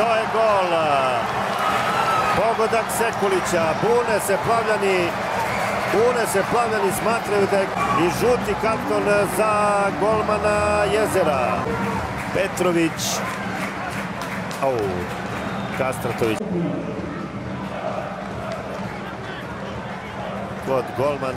to je gol. Pogodak Sekulića, bune se plavljani, bune se plavljani smatraju da je i žuti karton za golmana Jezera. Petrović, au, Kastratović. Kod golman.